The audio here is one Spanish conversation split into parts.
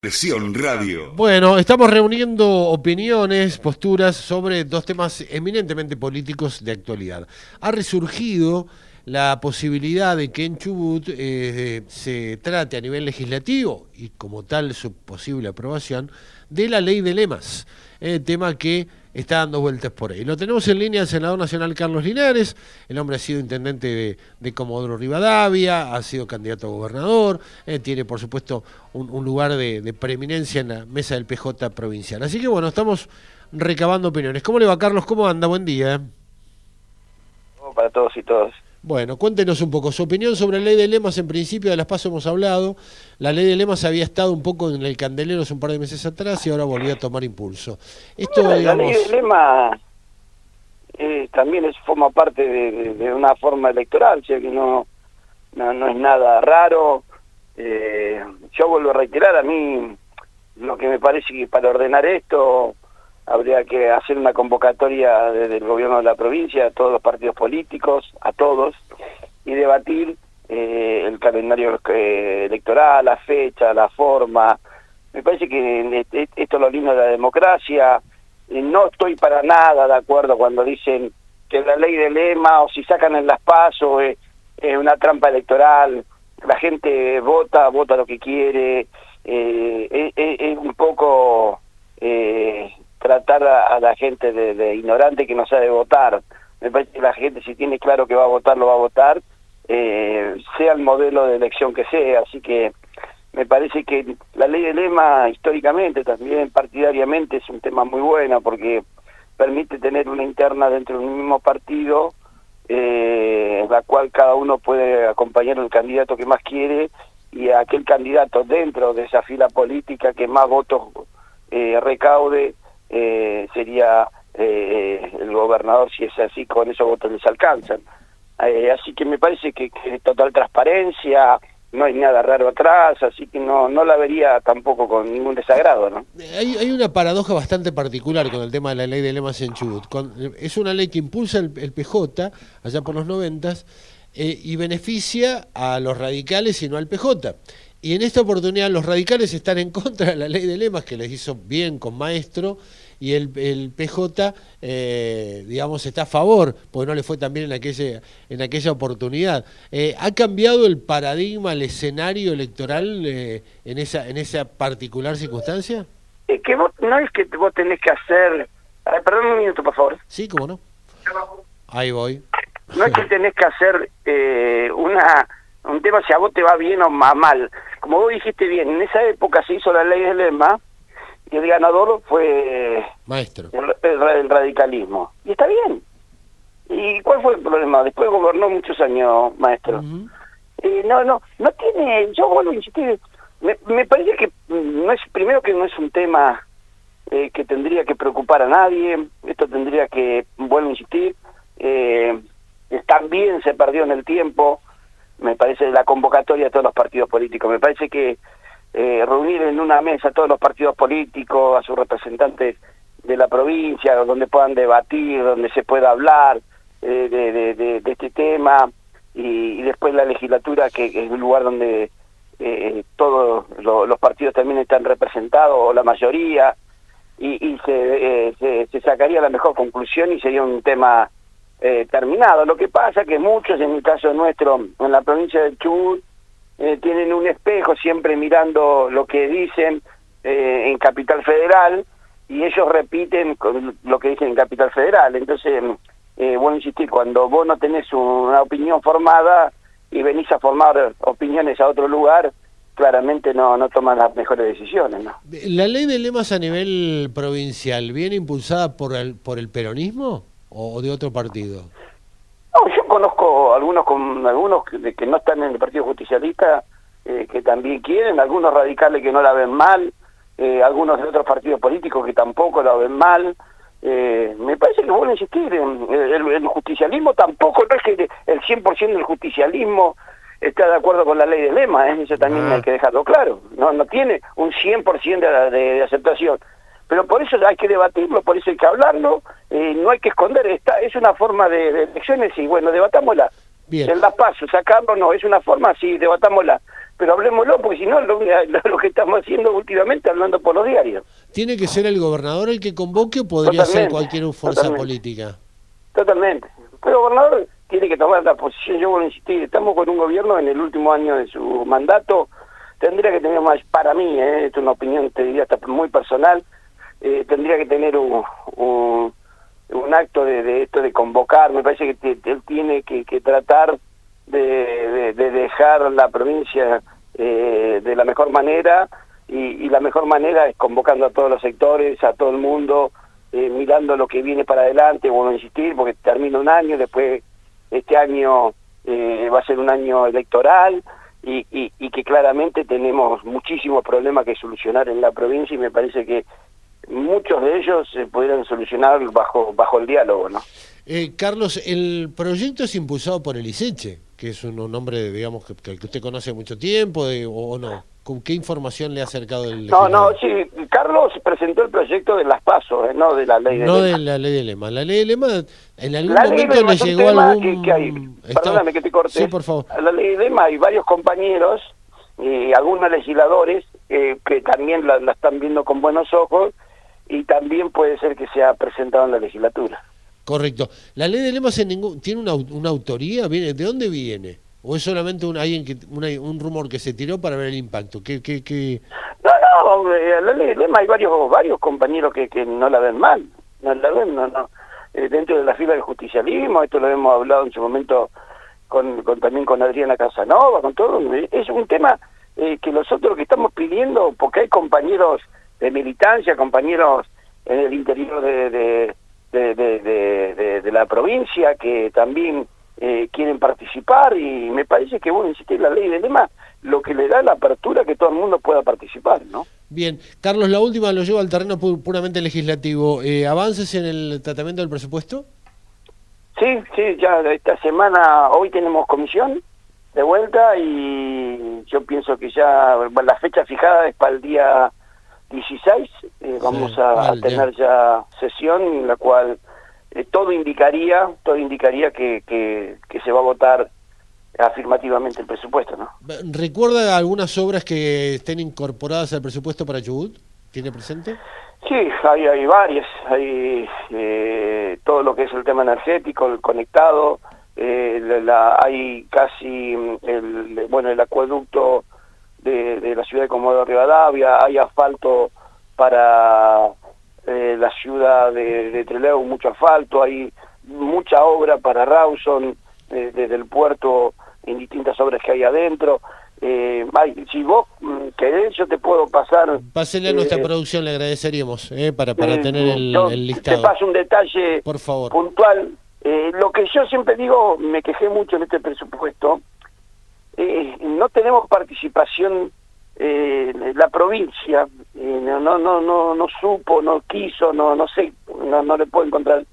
Presión Radio. Bueno, estamos reuniendo opiniones, posturas sobre dos temas eminentemente políticos de actualidad. Ha resurgido la posibilidad de que en Chubut eh, se trate a nivel legislativo y como tal su posible aprobación de la ley de lemas, eh, tema que está dando vueltas por ahí. Lo tenemos en línea el senador nacional Carlos Linares, el hombre ha sido intendente de, Comodoro Rivadavia, ha sido candidato a gobernador, eh, tiene por supuesto un, lugar de, preeminencia en la mesa del PJ provincial. Así que bueno, estamos recabando opiniones. ¿Cómo le va Carlos? ¿Cómo anda? Buen día. Para todos y todas. Bueno, cuéntenos un poco su opinión sobre la ley de lemas. En principio de las pasos hemos hablado. La ley de lemas había estado un poco en el candelero hace un par de meses atrás y ahora volvió a tomar impulso. Esto, La ley de lemas eh, también es, forma parte de, una forma electoral, o sea que no, no, es nada raro. Eh, yo vuelvo a reiterar, a mí lo que me parece que para ordenar esto habría que hacer una convocatoria desde el gobierno de la provincia a todos los partidos políticos, a todos, y debatir eh, el calendario eh, electoral, la fecha, la forma. Me parece que esto es lo lindo de la democracia. No estoy para nada de acuerdo cuando dicen que la ley de lema o si sacan en las pasos es, una trampa electoral. La gente vota, vota lo que quiere. Eh, es, un poco eh, tratar a, la gente de, ignorante que no sabe votar. Me parece que la gente si tiene claro que va a votar, lo va a votar, eh, sea el modelo de elección que sea. Así que me parece que la ley de lema históricamente, también partidariamente, es un tema muy bueno porque permite tener una interna dentro de un mismo partido eh, en la cual cada uno puede acompañar al candidato que más quiere y a aquel candidato dentro de esa fila política que más votos eh, recaude eh, sería eh, el gobernador si es así, con esos votos les alcanzan. Eh, así que me parece que, que total transparencia, no hay nada raro atrás, así que no, no la vería tampoco con ningún desagrado. ¿no? Hay, hay una paradoja bastante particular con el tema de la ley de lemas en Chubut. es una ley que impulsa el, PJ, allá por los noventas, y beneficia a los radicales y no al PJ. Y en esta oportunidad los radicales están en contra de la ley de lemas, que les hizo bien con Maestro, y el, el PJ, eh, digamos, está a favor, porque no le fue tan bien en aquella, en aquella oportunidad. Eh, ¿Ha cambiado el paradigma, el escenario electoral eh, en, esa, en esa particular circunstancia? Es que vos, no es que vos tenés que hacer... perdón un minuto, por favor. Sí, cómo no. Ahí voy. No es que tenés que hacer una un tema si a vos te va bien o mal. Como vos dijiste bien, en esa época se hizo la ley del lema y el ganador fue Maestro. El, radicalismo. Y está bien. ¿Y cuál fue el problema? Después gobernó muchos años Maestro. no, no, no tiene, yo vuelvo a insistir, me, me parece que no es, primero que no es un tema eh, que tendría que preocupar a nadie, esto tendría que, vuelvo a insistir, eh, también se perdió en el tiempo, me parece la convocatoria de todos los partidos políticos. Me parece que eh, reunir en una mesa a todos los partidos políticos, a sus representantes de la provincia, donde puedan debatir, donde se pueda hablar eh, de, este tema, y, después la legislatura, que, es un lugar donde eh, todos los partidos también están representados, o la mayoría, y, y se, se, se sacaría la mejor conclusión y sería un tema eh, terminado. Lo que pasa que muchos, en el caso nuestro, en la provincia de Chubut, eh, tienen un espejo siempre mirando lo que dicen eh, en Capital Federal y ellos repiten lo que dicen en Capital Federal. Entonces, eh, bueno, insistir, cuando vos no tenés una opinión formada y venís a formar opiniones a otro lugar, claramente no, no toman las mejores decisiones. ¿no? ¿La ley de lemas a nivel provincial viene impulsada por el, por el peronismo? O de otro partido? No, yo conozco algunos con algunos que, que no están en el Partido Justicialista eh, que también quieren, algunos radicales que no la ven mal, eh, algunos de otros partidos políticos que tampoco la ven mal. Eh, me parece que vuelvo a insistir, el, el, justicialismo tampoco, no es que el 100% del justicialismo está de acuerdo con la ley de lema, eso también ah. hay que dejarlo claro, no no tiene un 100% de, de aceptación pero por eso hay que debatirlo, por eso hay que hablarlo, eh, no hay que esconder, esta es una forma de, elecciones y bueno, debatámosla. Bien. En la paso, sacarlo no, es una forma, sí, debatámosla. pero hablemoslo, porque si no, lo, lo, que estamos haciendo últimamente hablando por los diarios. ¿Tiene que ser el gobernador el que convoque o podría ser cualquier fuerza política? Totalmente. El gobernador tiene que tomar la posición, yo voy a insistir, estamos con un gobierno en el último año de su mandato, tendría que tener más, para mí, eh, es una opinión, te diría, hasta muy personal, eh, tendría que tener un, un, acto de, esto de convocar, me parece que él tiene que, tratar de, dejar la provincia eh, de la mejor manera y, la mejor manera es convocando a todos los sectores, a todo el mundo, mirando lo que viene para adelante, bueno, insistir, porque termina un año, después este año va a ser un año electoral, y, y, que claramente tenemos muchísimos problemas que solucionar en la provincia y me parece que muchos de ellos se pudieran solucionar bajo bajo el diálogo, ¿no? Eh, Carlos, el proyecto es impulsado por el ISECHE, que es un nombre, digamos, que, que usted conoce mucho tiempo, o no. ¿Con qué información le ha acercado el No, no, sí, Carlos presentó el proyecto de las pasos, eh, no de la ley de No de la ley de lema. La ley de lema, en algún momento le llegó algún... Que, hay, perdóname que te corte. Sí, por favor. La ley de lema hay varios compañeros y algunos legisladores eh, que también la, están viendo con buenos ojos y también puede ser que sea presentado en la legislatura. Correcto. ¿La ley de lema tiene una, una autoría? ¿Viene, ¿De dónde viene? ¿O es solamente un, alguien que, un rumor que se tiró para ver el impacto? ¿Qué, qué, qué... No, no, eh, hay varios varios compañeros que, que no la ven mal, no la ven, no, no. Eh, dentro de la fila del justicialismo, esto lo hemos hablado en su momento con, con también con Adriana Casanova, con todo, es un tema eh, que nosotros que estamos pidiendo, porque hay compañeros de militancia, compañeros en el interior de, de, de, de, de la provincia que también eh, quieren participar y me parece que, bueno, insistir, la ley de lema lo que le da la apertura que todo el mundo pueda participar, ¿no? Bien, Carlos, la última lo llevo al terreno puramente legislativo. Eh, ¿Avances en el tratamiento del presupuesto? Sí, sí, ya esta semana, hoy tenemos comisión de vuelta y yo pienso que ya la fecha fijada es para el día 16, eh, vamos a, tener ya sesión en la cual eh, todo indicaría todo indicaría que, que, se va a votar afirmativamente el presupuesto, ¿no? ¿Recuerda algunas obras que estén incorporadas al presupuesto para Chubut? ¿Tiene presente? Sí, hay, hay varias. Hay eh, todo lo que es el tema energético, el conectado. Eh, la, hay casi el, bueno el acueducto de, de la ciudad de Comodoro Rivadavia. Hay asfalto para eh, la ciudad de, de Trelew, mucho asfalto, hay mucha obra para Rawson, eh, desde el puerto, en distintas obras que hay adentro. Eh, si vos mm, querés, yo te puedo pasar... Pásele a nuestra producción, le agradeceríamos, para, para tener el, el, listado. Te paso un detalle Por favor. puntual. lo que yo siempre digo, me quejé mucho en este presupuesto, no tenemos participación eh, la provincia eh, no, no no no supo no quiso no no sé no, no le puedo encontrar.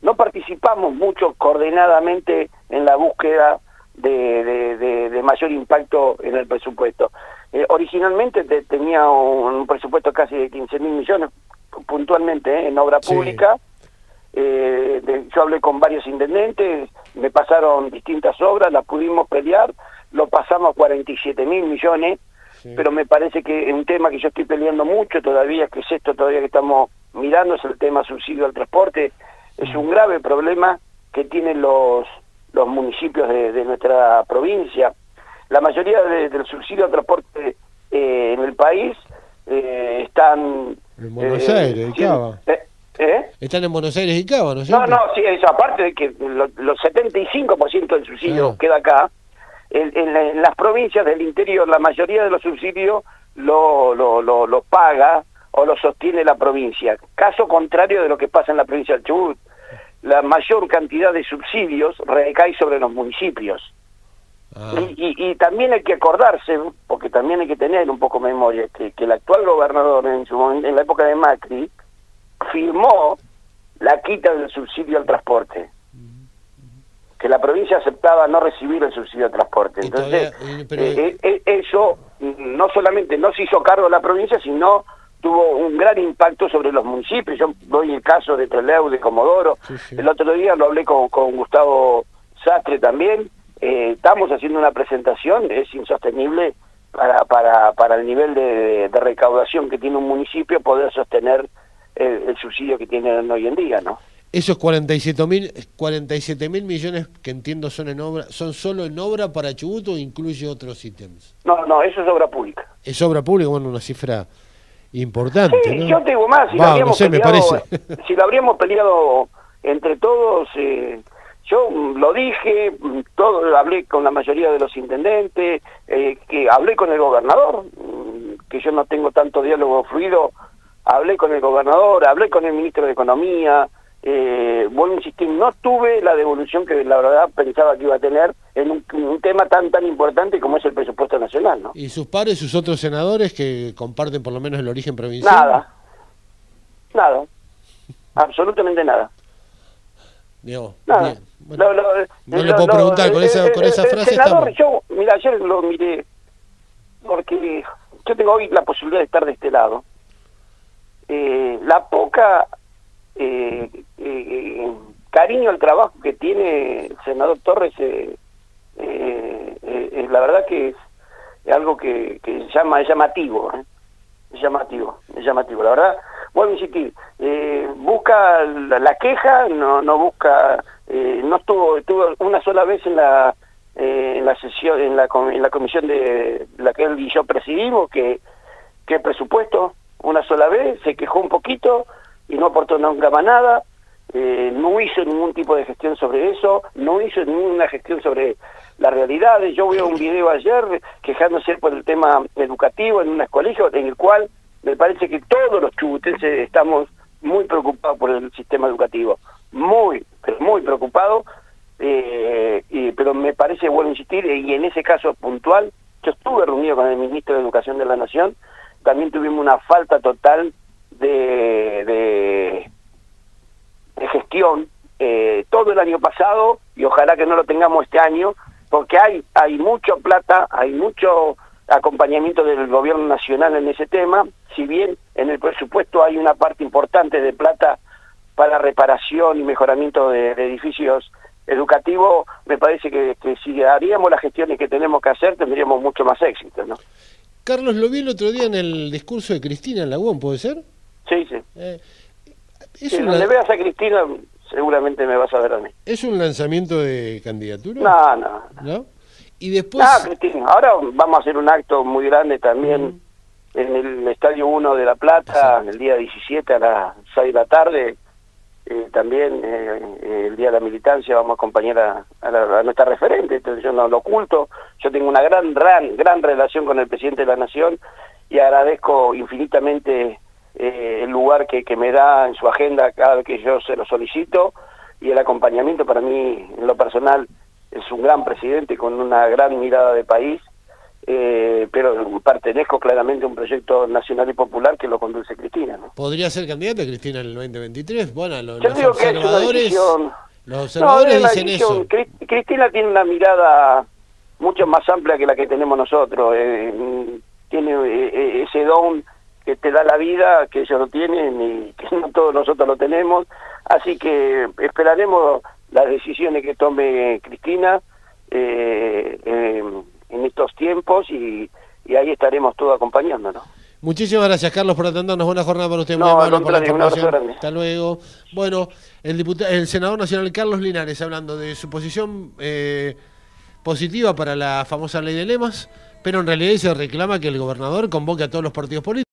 No participamos mucho coordinadamente en la búsqueda de, de, mayor impacto en el presupuesto. Eh, originalmente tenía un, presupuesto casi de 15 mil millones puntualmente eh, en obra pública. Yo hablé con varios intendentes me pasaron distintas obras las pudimos pelear lo pasamos a 47 mil millones pero me parece que un tema que yo estoy peleando mucho todavía, que es esto todavía que estamos mirando, es el tema subsidio al transporte, es un grave problema que tienen los, los municipios de, nuestra provincia. La mayoría del subsidio al transporte eh, en el país eh, están... En Buenos eh, Aires, Cava. Están en Buenos Aires y Cava, ¿no? No, no, sí, eso aparte de que los 75% del subsidio queda acá, en, las provincias del interior la mayoría de los subsidios lo, lo, lo, paga o lo sostiene la provincia. Caso contrario de lo que pasa en la provincia del Chubut. La mayor cantidad de subsidios recae sobre los municipios. Ah. Y, y, también hay que acordarse, porque también hay que tener un poco memoria, que, que el actual gobernador en, su, en la época de Macri firmó la quita del subsidio al transporte que la provincia aceptaba no recibir el subsidio de transporte. Entonces, eh, eh, eh, eso no solamente no se hizo cargo de la provincia, sino tuvo un gran impacto sobre los municipios. Yo doy el caso de Trelew, de Comodoro. El otro día lo hablé con, con Gustavo Sastre también. estamos haciendo una presentación, es insostenible para, para, para el nivel de, recaudación que tiene un municipio poder sostener el, subsidio que tienen hoy en día, ¿no? Esos 47 mil 47 mil millones que entiendo son en obra, ¿son solo en obra para Chubut o incluye otros ítems? No, no, eso es obra pública. Es obra pública, bueno, una cifra importante. Sí, yo te digo más, si, lo habríamos peleado, si lo habríamos peleado entre todos, eh, yo lo dije, todo hablé con la mayoría de los intendentes, eh, que hablé con el gobernador, que yo no tengo tanto diálogo fluido, hablé con el gobernador, hablé con el ministro de Economía, eh, vuelvo a insistir, no tuve la devolución que la verdad pensaba que iba a tener en un, tema tan tan importante como es el presupuesto nacional. ¿no? ¿Y sus pares, sus otros senadores que comparten por lo menos el origen provincial? Nada, nada, absolutamente nada. Digo, nada. no le puedo preguntar con esa, con esa frase. Senador, yo, mira, ayer lo miré porque yo tengo hoy la posibilidad de estar de este lado. Eh, la poca eh, eh, cariño al trabajo que tiene el senador Torres, eh, eh, la verdad que es, algo que, que llama, llamativo, es llamativo, es llamativo. La verdad, vuelvo a insistir, busca la, queja, no, no busca, no estuvo, estuvo una sola vez en la en la sesión, en la, en la comisión de la que él y yo presidimos, que, que presupuesto, una sola vez, se quejó un poquito, y no aportó nunca más nada, eh, no hizo ningún tipo de gestión sobre eso, no hizo ninguna gestión sobre las realidades. Yo veo un video ayer quejándose por el tema educativo en un colegio en el cual me parece que todos los chubutenses estamos muy preocupados por el sistema educativo, muy, pero muy preocupados, eh, pero me parece, bueno insistir, y en ese caso puntual, yo estuve reunido con el ministro de Educación de la Nación, también tuvimos una falta total de, gestión eh, todo el año pasado y ojalá que no lo tengamos este año porque hay hay mucho plata hay mucho acompañamiento del gobierno nacional en ese tema si bien en el presupuesto hay una parte importante de plata para reparación y mejoramiento de, edificios educativos me parece que, que, si haríamos las gestiones que tenemos que hacer tendríamos mucho más éxito ¿no? Carlos lo vi el otro día en el discurso de Cristina en Lagún ¿puede ser? Sí, sí. Eh, donde veas a Cristina, seguramente me vas a ver a mí. ¿Es un lanzamiento de candidatura? No, no. ¿No? Y después... Ah, Cristina. Ahora vamos a hacer un acto muy grande también en el Estadio 1 de La Plata, el día 17 a las 6 de la tarde. Eh, también eh, el día de la militancia vamos a acompañar a, a, nuestra referente, entonces yo no lo oculto, yo tengo una gran, gran, gran relación con el presidente de la Nación y agradezco infinitamente eh, el lugar que, que me da en su agenda cada vez que yo se lo solicito y el acompañamiento para mí en lo personal es un gran presidente con una gran mirada de país, eh, pero pertenezco claramente a un proyecto nacional y popular que lo conduce Cristina. ¿no? ¿Podría ser candidata Cristina en el 2023? Bueno, los observadores, los observadores dicen eso. Cristina tiene una mirada mucho más amplia que la que tenemos nosotros, eh, tiene ese don que te da la vida, que ellos lo tienen y que no todos nosotros lo tenemos. Así que esperaremos las decisiones que tome Cristina eh, en estos tiempos y, ahí estaremos todos acompañándonos. Muchísimas gracias, Carlos, por atendernos. Buena jornada para usted. No, por la información. Hasta luego. Bueno, el, diputado, el senador nacional Carlos Linares hablando de su posición eh, positiva para la famosa ley de lemas, pero en realidad se reclama que el gobernador convoque a todos los partidos políticos.